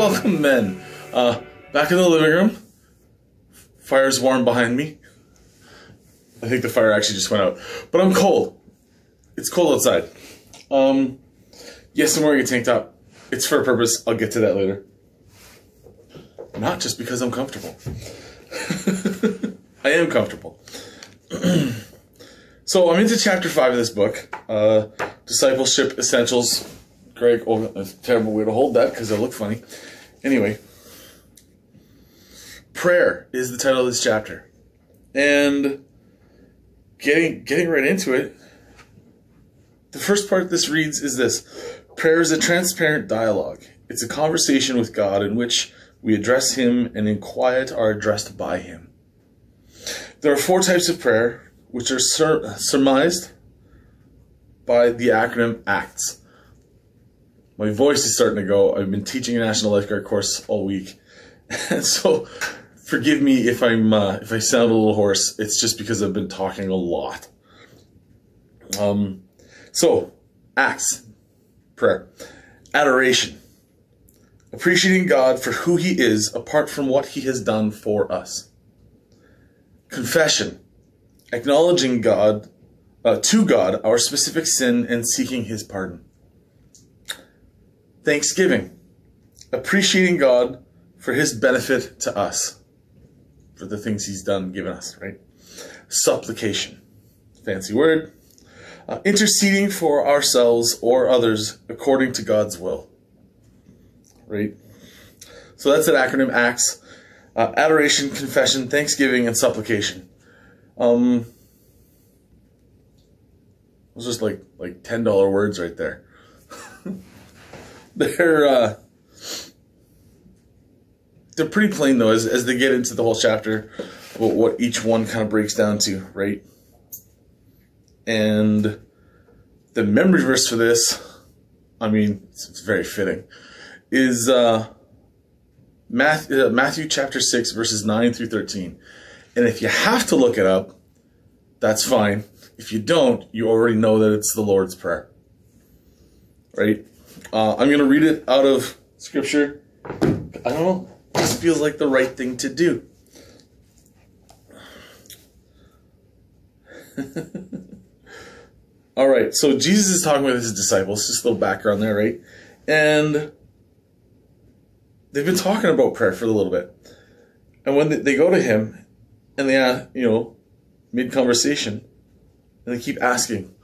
welcome, men. Uh, back in the living room. Fire's warm behind me. I think the fire actually just went out. But I'm cold. It's cold outside. Um, yes, I'm wearing a tank top. It's for a purpose. I'll get to that later. Not just because I'm comfortable. I am comfortable. so I'm into chapter five of this book, uh, discipleship essentials. Greg, oh, that's terrible way to hold that because it look funny. Anyway, prayer is the title of this chapter, and getting getting right into it. The first part this reads is this: Prayer is a transparent dialogue. It's a conversation with God in which we address Him and in quiet are addressed by Him. There are four types of prayer, which are sur- surmised by the acronym ACTS. My voice is starting to go. I've been teaching a National Lifeguard course all week, and so forgive me if I'm uh, if I sound a little hoarse. It's just because I've been talking a lot. Um, so ACTS prayer, adoration, appreciating God for who He is apart from what He has done for us confession, acknowledging God, uh, to God, our specific sin and seeking His pardon. Thanksgiving, appreciating God for His benefit to us, for the things He's done, given us, right? Supplication, fancy word. Uh, interceding for ourselves or others according to God's will, right? So that's an acronym ACTS uh, adoration, confession, thanksgiving, and supplication. Um, it was just like like ten dollar words right there. They're uh, they're pretty plain though as as they get into the whole chapter, what, what each one kind of breaks down to, right? And the memory verse for this, I mean, it's, it's very fitting, is uh, Matthew, uh, Matthew chapter 6, verses 9 through 13. And if you have to look it up, that's fine. If you don't, you already know that it's the Lord's Prayer. Right? Uh, I'm going to read it out of Scripture. I don't know. This feels like the right thing to do. All right, so Jesus is talking with his disciples. Just a little background there, right? And they've been talking about prayer for a little bit. And when they go to him and they, uh, you know, mid conversation, and they keep asking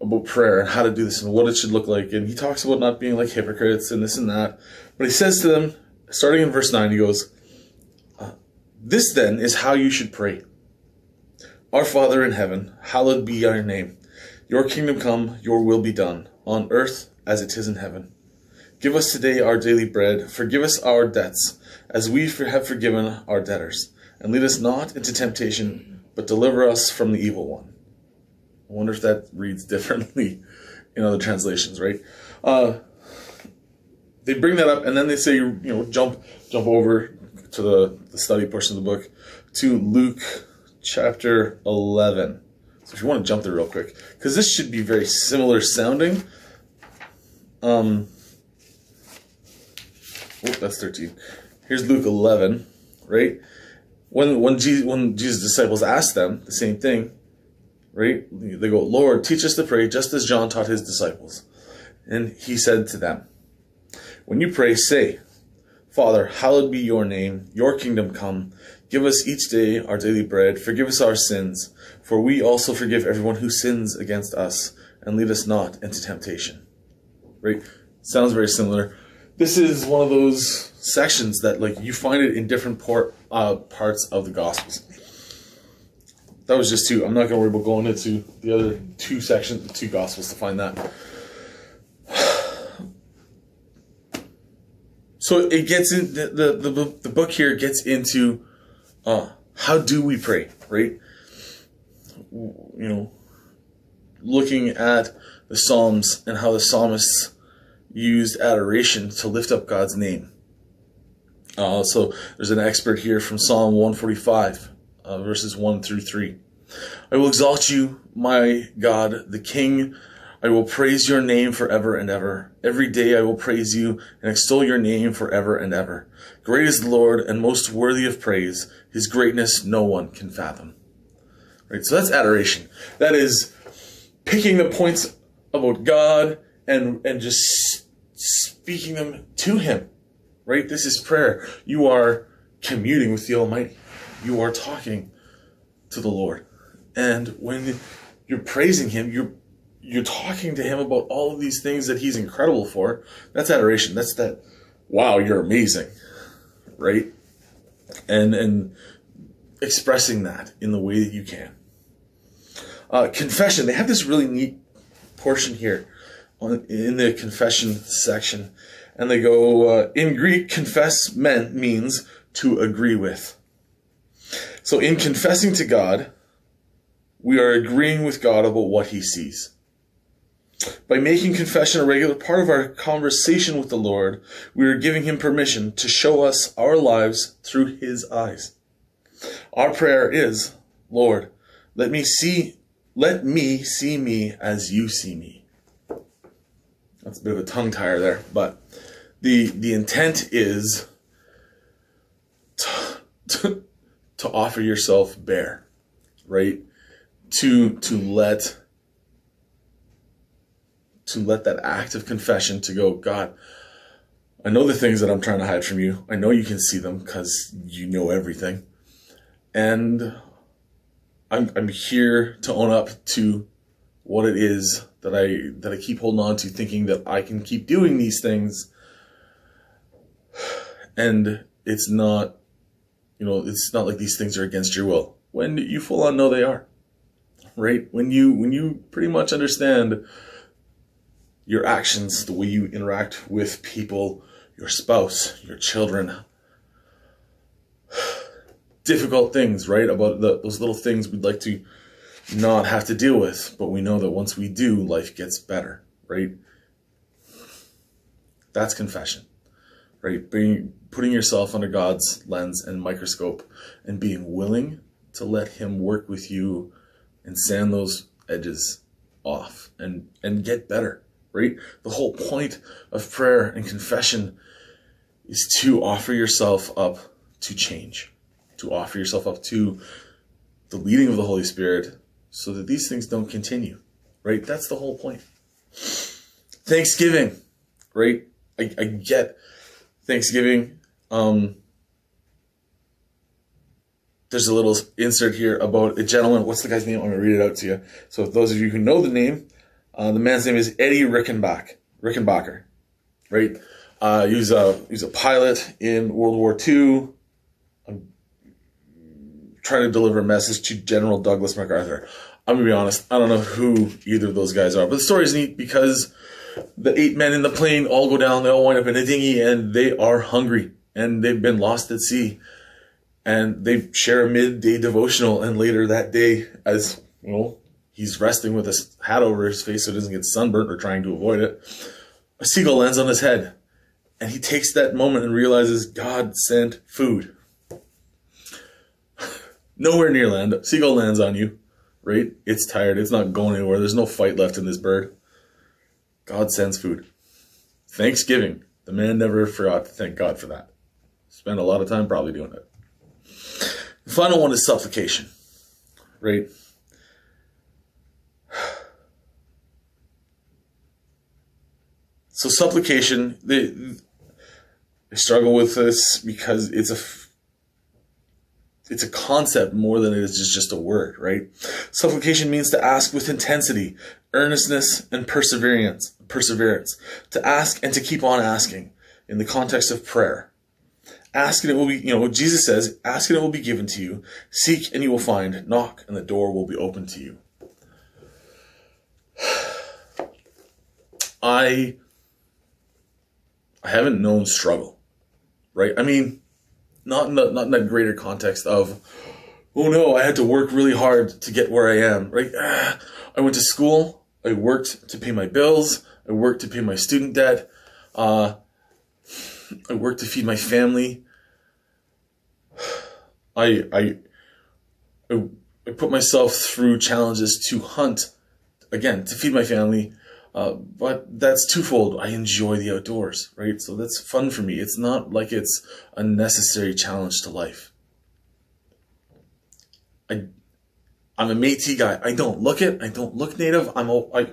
about prayer and how to do this and what it should look like. And he talks about not being like hypocrites and this and that. But he says to them, starting in verse 9, he goes, uh, This then is how you should pray. Our Father in heaven, hallowed be your name. Your kingdom come, your will be done, on earth as it is in heaven. Give us today our daily bread. Forgive us our debts, as we have forgiven our debtors. And lead us not into temptation, but deliver us from the evil one. I wonder if that reads differently in other translations, right? Uh, they bring that up, and then they say, you know, jump jump over to the, the study portion of the book to Luke chapter 11. So if you want to jump there real quick, because this should be very similar sounding. Um, Oh, that's 13. Here's Luke 11, right? When when Jesus, when Jesus' disciples asked them the same thing, right? They go, Lord, teach us to pray just as John taught his disciples. And he said to them, When you pray, say, Father, hallowed be your name, your kingdom come. Give us each day our daily bread. Forgive us our sins, for we also forgive everyone who sins against us, and lead us not into temptation. Right? Sounds very similar this is one of those sections that like you find it in different uh, parts of the Gospels. That was just two. I'm not to worry about going into the other two sections, the two Gospels to find that. So it gets in the the, the, the book here gets into uh, how do we pray, right? You know, looking at the Psalms and how the psalmists used adoration to lift up God's name. Uh, so there's an expert here from Psalm 145, uh, verses 1 through 3. I will exalt you, my God, the King I will praise your name forever and ever. Every day I will praise you and extol your name forever and ever. Great is the Lord and most worthy of praise. His greatness no one can fathom. Right? So that's adoration. That is picking the points about God and, and just speaking them to Him. Right? This is prayer. You are communing with the Almighty. You are talking to the Lord. And when you're praising Him, you're you're talking to him about all of these things that he's incredible for. That's adoration. That's that, wow, you're amazing. Right? And, and expressing that in the way that you can. Uh, confession. They have this really neat portion here on, in the confession section. And they go, uh, in Greek, confess meant means to agree with. So in confessing to God, we are agreeing with God about what he sees. By making confession a regular part of our conversation with the Lord, we are giving Him permission to show us our lives through His eyes. Our prayer is, Lord, let me see, let me see me as you see me. That's a bit of a tongue tire there, but the the intent is to, to, to offer yourself bare, right? To to let to let that act of confession to go, God, I know the things that I'm trying to hide from you. I know you can see them because you know everything. And I'm, I'm here to own up to what it is that I, that I keep holding on to thinking that I can keep doing these things. And it's not, you know, it's not like these things are against your will when you full on know they are, right? When you, when you pretty much understand your actions, the way you interact with people, your spouse, your children. Difficult things, right? About the, those little things we'd like to not have to deal with, but we know that once we do, life gets better, right? That's confession, right? Being, putting yourself under God's lens and microscope and being willing to let Him work with you and sand those edges off and, and get better right? The whole point of prayer and confession is to offer yourself up to change, to offer yourself up to the leading of the Holy Spirit so that these things don't continue, right? That's the whole point. Thanksgiving, right? I, I get Thanksgiving. Um, there's a little insert here about a gentleman. What's the guy's name? I'm going to read it out to you. So, those of you who know the name, uh, the man's name is Eddie Rickenbach, Rickenbacker, right? Uh, he was a he was a pilot in World War II. I'm trying to deliver a message to General Douglas MacArthur. I'm gonna be honest, I don't know who either of those guys are, but the story's neat because the eight men in the plane all go down, they all wind up in a dinghy, and they are hungry and they've been lost at sea. And they share a midday devotional, and later that day, as know, he's resting with a hat over his face so he doesn't get sunburnt or trying to avoid it. A seagull lands on his head. And he takes that moment and realizes God sent food. Nowhere near land. Seagull lands on you, right? It's tired. It's not going anywhere. There's no fight left in this bird. God sends food. Thanksgiving. The man never forgot to thank God for that. Spent a lot of time probably doing it. The final one is supplication, right? So supplication, they, they struggle with this because it's a it's a concept more than it is just a word, right? Supplication means to ask with intensity, earnestness, and perseverance. Perseverance to ask and to keep on asking in the context of prayer. Ask and it will be, you know, Jesus says, ask and it will be given to you. Seek and you will find. Knock and the door will be open to you. I I haven't known struggle, right? I mean, not in the, not in that greater context of, oh no, I had to work really hard to get where I am, right? Ah, I went to school, I worked to pay my bills, I worked to pay my student debt, uh, I worked to feed my family. I, I, I, put myself through challenges to hunt, again, to feed my family, Uh, but that's twofold. I enjoy the outdoors, right? So that's fun for me. It's not like it's a necessary challenge to life. I, I'm a Métis guy. I don't look it. I don't look native. I'm a, I,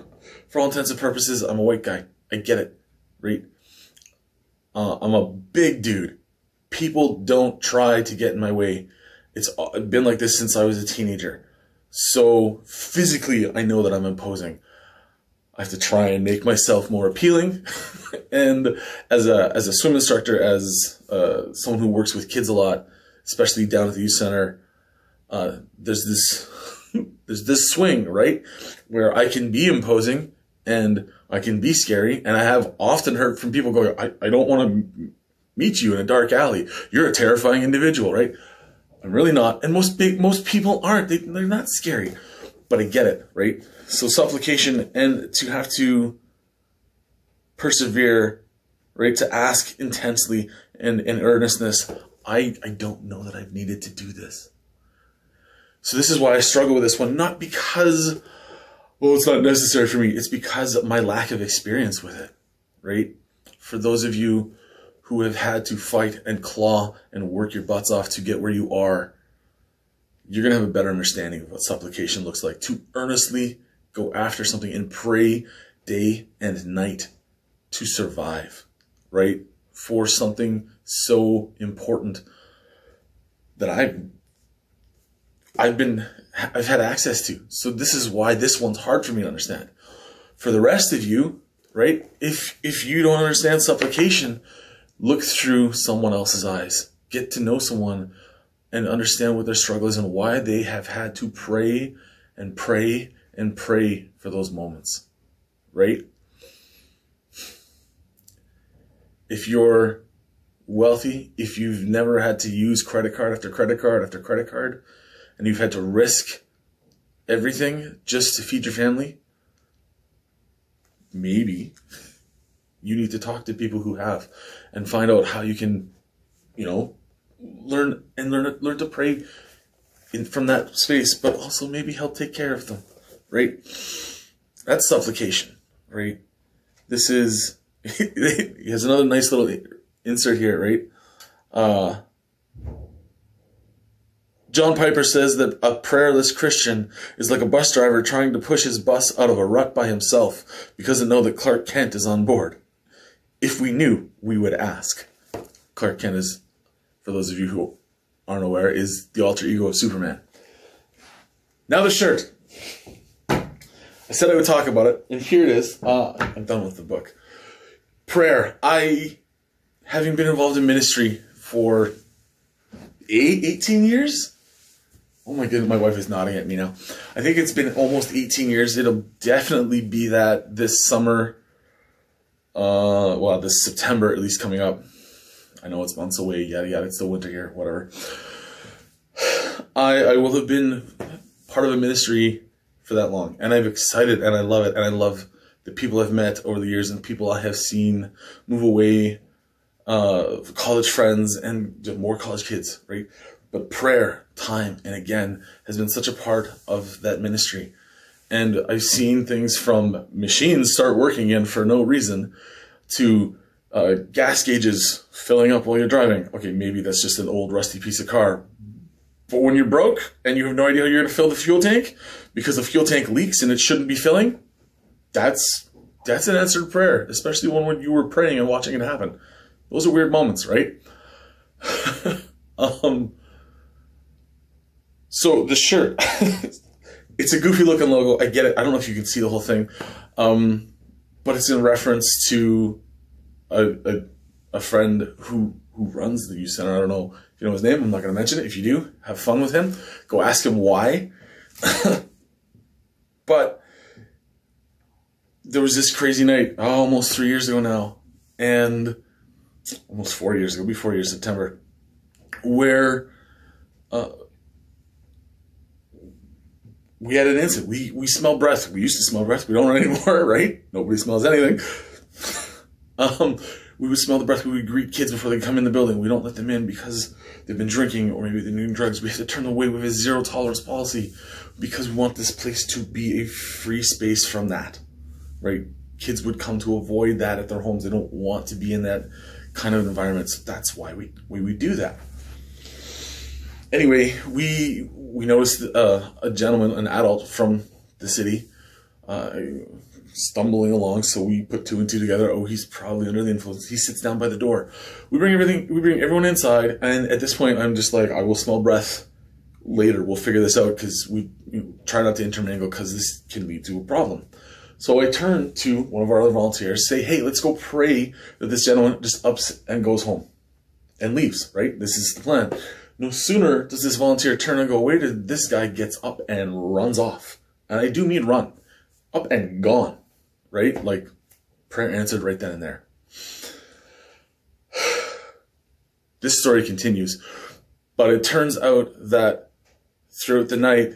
for all intents and purposes, I'm a white guy. I get it, right? Uh, I'm a big dude. People don't try to get in my way. It's been like this since I was a teenager. So physically, I know that I'm imposing. I have to try and make myself more appealing. and as a as a swim instructor, as uh, someone who works with kids a lot, especially down at the youth center, uh, there's this there's this swing right where I can be imposing and I can be scary, and I have often heard from people going, "I, I don't want to meet you in a dark alley. You're a terrifying individual, right?" I'm really not, and most big most people aren't. They, they're not scary, but I get it, right? So supplication and to have to persevere, right? To ask intensely and in earnestness. I, I don't know that I've needed to do this. So this is why I struggle with this one, not because, well, it's not necessary for me. It's because of my lack of experience with it, right? For those of you who have had to fight and claw and work your butts off to get where you are, you're going to have a better understanding of what supplication looks like. To earnestly go after something and pray day and night to survive, right? For something so important that I've I've been I've had access to. So this is why this one's hard for me to understand. For the rest of you, right? If if you don't understand supplication, look through someone else's eyes. Get to know someone and understand what their struggle is and why they have had to pray and pray and pray for those moments, right? If you're wealthy, if you've never had to use credit card after credit card after credit card, and you've had to risk everything just to feed your family, maybe you need to talk to people who have and find out how you can, you know, learn and learn learn to pray in, from that space, but also maybe help take care of them, right? That's supplication, right? This is he has another nice little insert here, right? Uh, John Piper says that a prayerless Christian is like a bus driver trying to push his bus out of a rut by himself because they know that Clark Kent is on board. If we knew, we would ask. Clark Kent is for those of you who aren't aware, is the alter ego of Superman. Now the shirt. I said I would talk about it, and here it is. Uh, I'm done with the book. Prayer. I, having been involved in ministry for eight, 18 years. Oh my goodness, my wife is nodding at me now. I think it's been almost 18 years. It'll definitely be that this summer. Uh, well, this September at least coming up. I know it's months away, yada yada. It's still winter here, whatever. I I will have been part of a ministry for that long, and I'm excited, and I love it, and I love the people I've met over the years, and people I have seen move away, uh, college friends, and more college kids, right? But prayer, time, and again has been such a part of that ministry. And I've seen things from machines start working again for no reason to uh, gas gauges filling up while you're driving. Okay, maybe that's just an old rusty piece of car. But when you're broke and you have no idea how you're going to fill the fuel tank because the fuel tank leaks and it shouldn't be filling, that's that's an answered prayer, especially one when you were praying and watching it happen. Those are weird moments, right? um, so the shirt, it's a goofy looking logo. I get it. I don't know if you can see the whole thing, um, but it's in reference to a, a, a friend who who runs the youth center. I don't know if you know his name. I'm not going to mention it. If you do, have fun with him. Go ask him why. but there was this crazy night, oh, almost three years ago now, and almost four years ago, before years September, where uh, we had an incident. We we smell breath. We used to smell breath. We don't anymore, right? Nobody smells anything. Um, we would smell the breath. We would greet kids before they come in the building. We don't let them in because they've been drinking or maybe they're doing drugs. We have to turn away with a zero tolerance policy because we want this place to be a free space from that, right? kids would come to avoid that at their homes. They don't want to be in that kind of environment. So that's why we, we, we do that. Anyway, we, we noticed uh, a gentleman, an adult from the city, uh, stumbling along. So we put two and two together. Oh, he's probably under the influence. He sits down by the door. We bring everything, we bring everyone inside. And at this point, I'm just like, I will smell breath later. We'll figure this out because we you know, try not to intermingle because this can lead to a problem. So I turn to one of our other volunteers, say, hey, let's go pray that this gentleman just ups and goes home and leaves, right? This is the plan. No sooner does this volunteer turn and go, where did this guy gets up and runs off? And I do mean run. Up and gone, right? Like prayer answered right then and there. This story continues, but it turns out that throughout the night,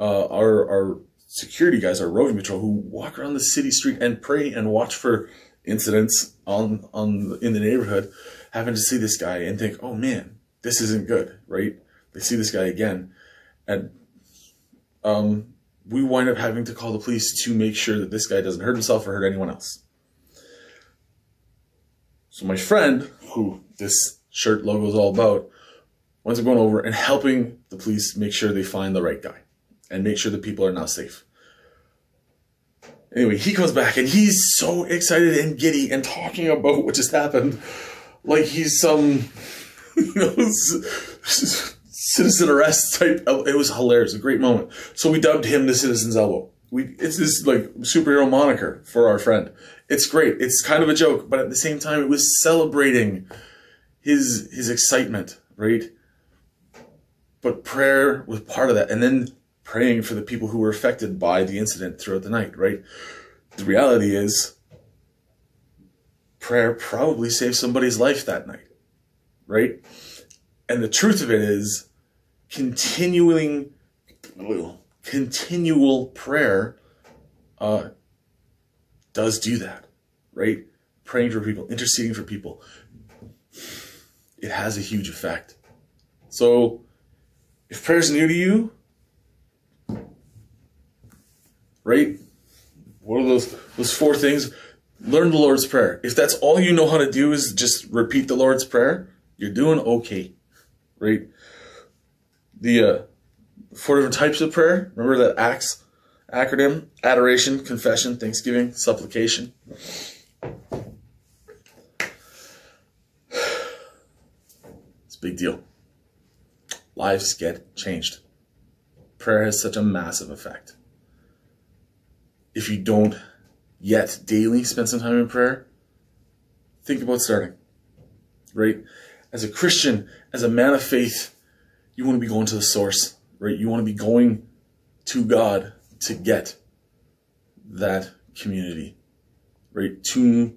uh, our, our security guys, our roving patrol, who walk around the city street and pray and watch for incidents on on in the neighborhood, happen to see this guy and think, "Oh man, this isn't good," right? They see this guy again, and um, we wind up having to call the police to make sure that this guy doesn't hurt himself or hurt anyone else. So my friend, who this shirt logo is all about, winds up going over and helping the police make sure they find the right guy and make sure the people are now safe. Anyway, he comes back and he's so excited and giddy and talking about what just happened like he's some, you know, citizen arrest type. Oh, it was hilarious, a great moment. So we dubbed him the citizen's elbow. We, it's this like superhero moniker for our friend. It's great. It's kind of a joke, but at the same time, it was celebrating his his excitement, right? But prayer was part of that, and then praying for the people who were affected by the incident throughout the night, right? The reality is, prayer probably saved somebody's life that night, right? And the truth of it is, continuing, continual prayer uh, does do that, right? Praying for people, interceding for people, it has a huge effect. So, if prayer is new to you, right? What are those those four things? Learn the Lord's Prayer. If that's all you know how to do is just repeat the Lord's Prayer, you're doing okay, right? The uh, four different types of prayer. Remember that ACTS acronym: adoration, confession, thanksgiving, supplication. It's a big deal. Lives get changed. Prayer has such a massive effect if you don't yet daily spend some time in prayer, think about starting. Right? As a Christian, as a man of faith, you want to be going to the source, right? You want to be going to God to get that community, right? To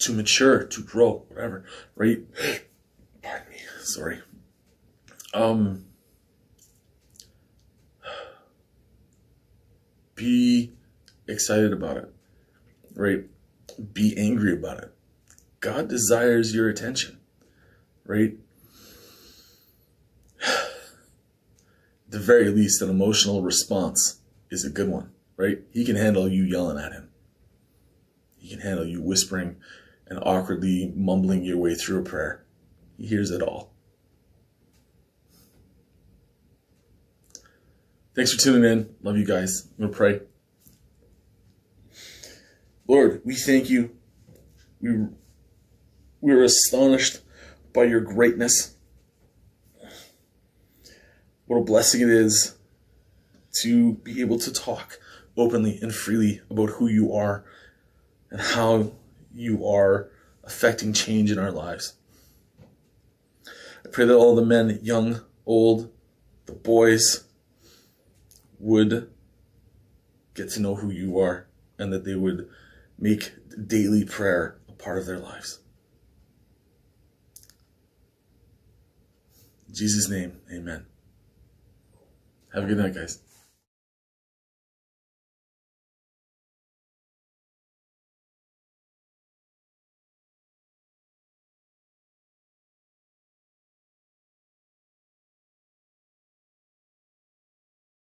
to mature, to grow, whatever, right? Pardon me, sorry. Um, be excited about it, right? Be angry about it. God desires your attention, right? the very least, an emotional response is a good one, right? He can handle you yelling at him. He can handle you whispering and awkwardly mumbling your way through a prayer. He hears it all. Thanks for tuning in. Love you guys. I'm going to pray. Lord, we thank you. We, we are astonished by your greatness. What a blessing it is to be able to talk openly and freely about who you are and how you are affecting change in our lives. I pray that all the men, young, old, the boys, would get to know who you are and that they would make daily prayer a part of their lives. Jesus' name, amen. Have a good night, guys.